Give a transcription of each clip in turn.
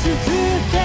いつ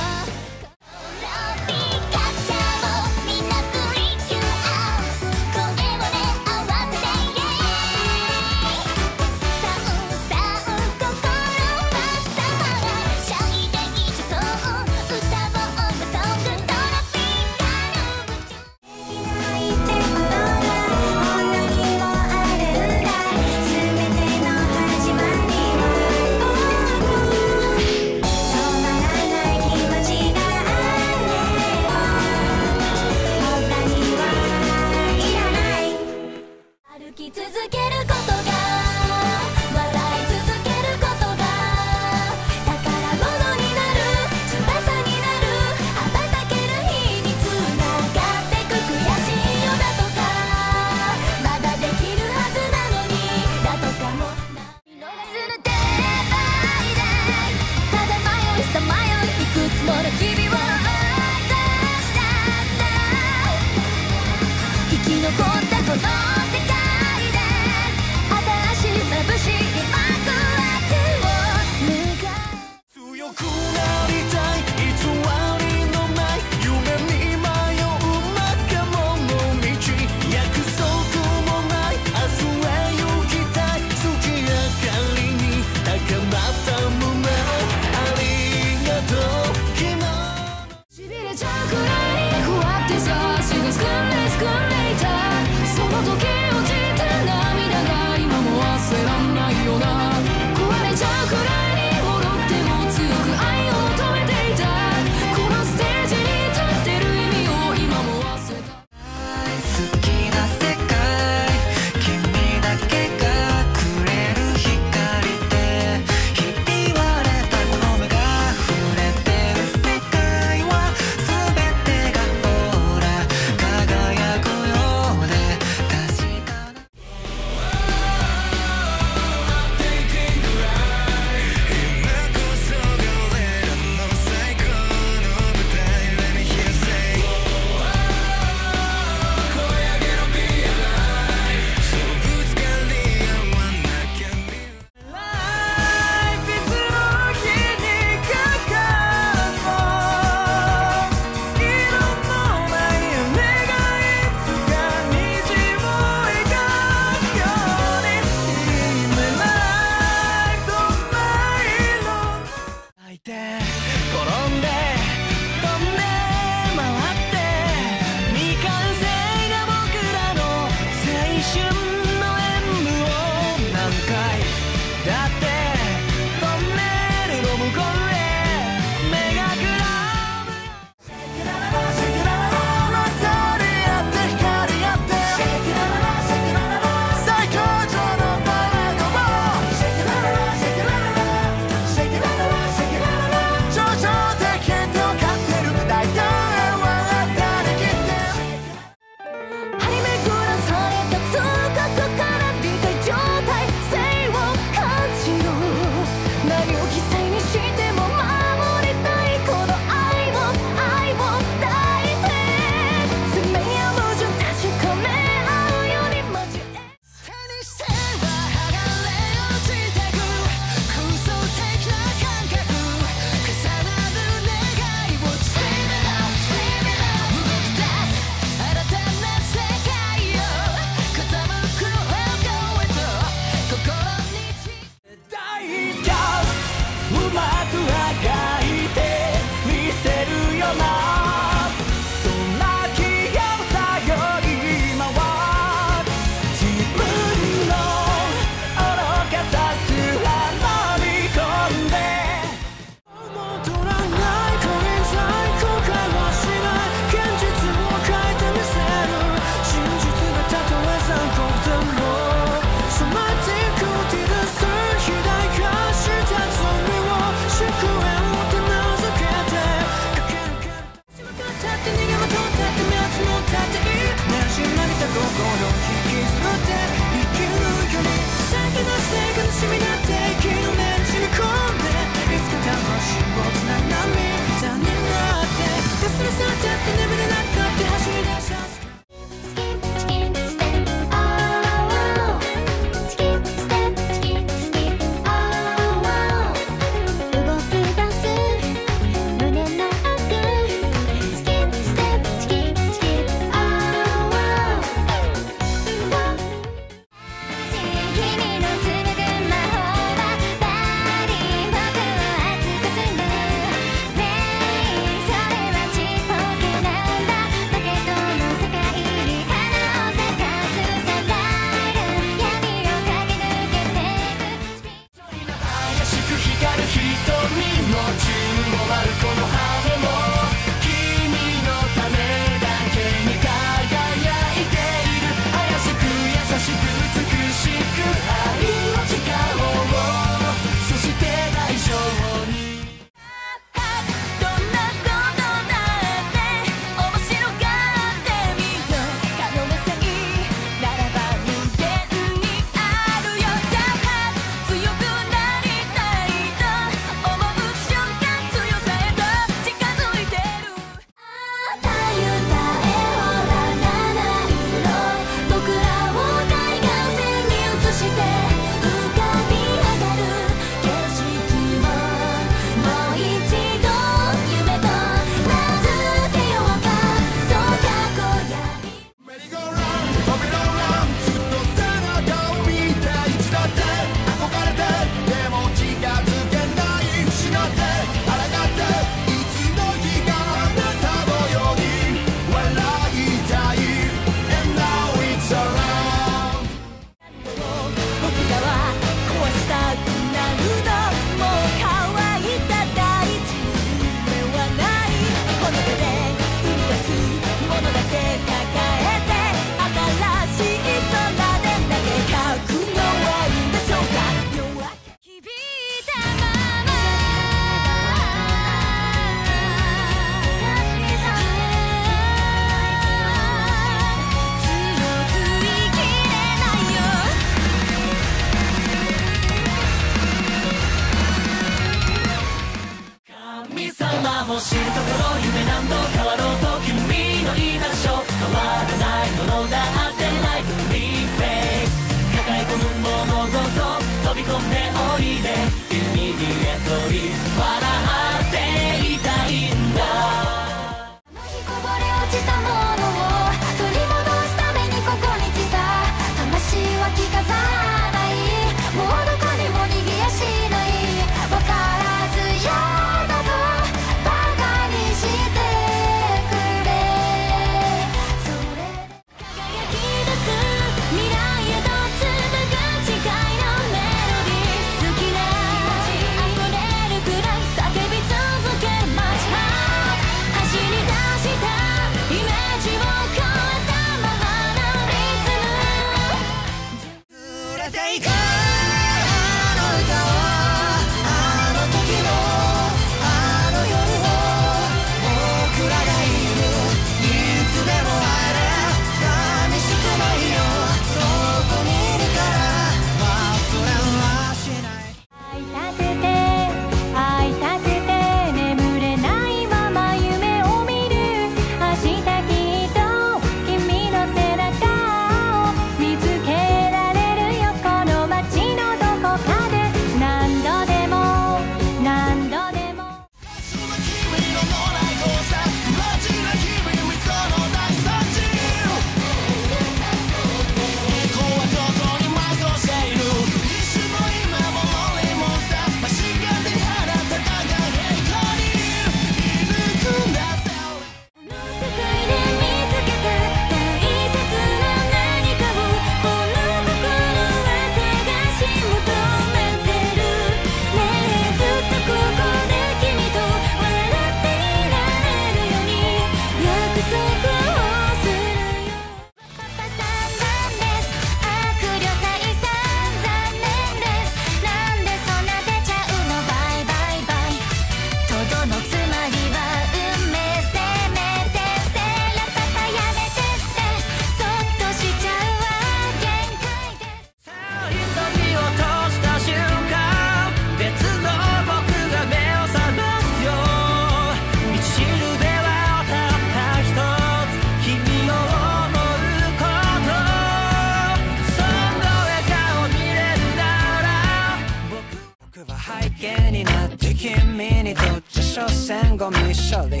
込み勝利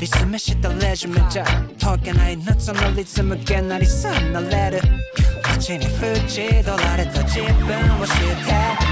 リスめしたレジュメじゃ解けない夏のリズムげなりさなれる街に縁取られた自分を知って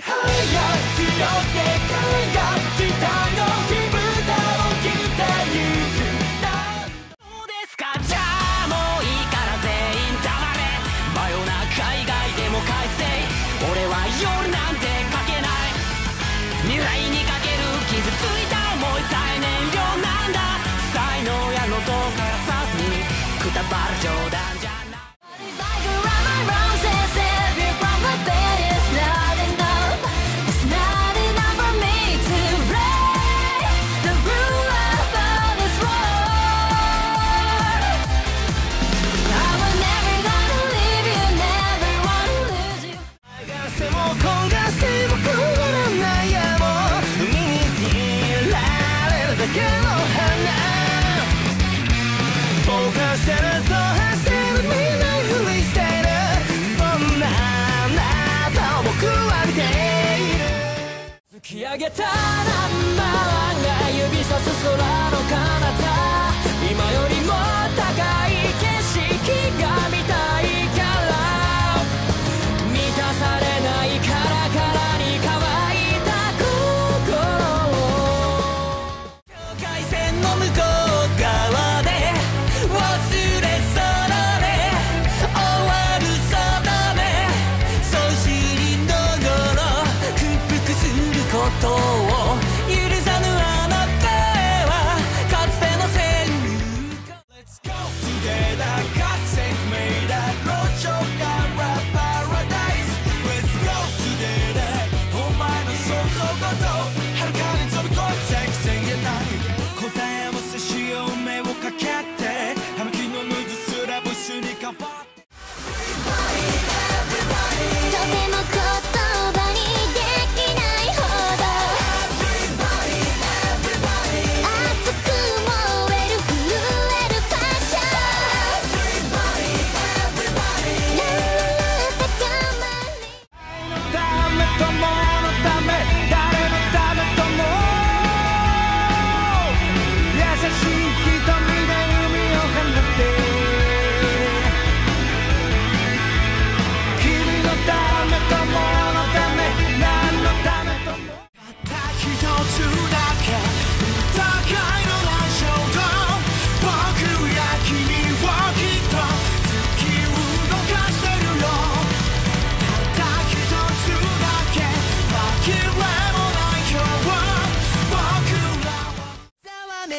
还要自由的歌。げたナ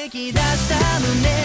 き出した胸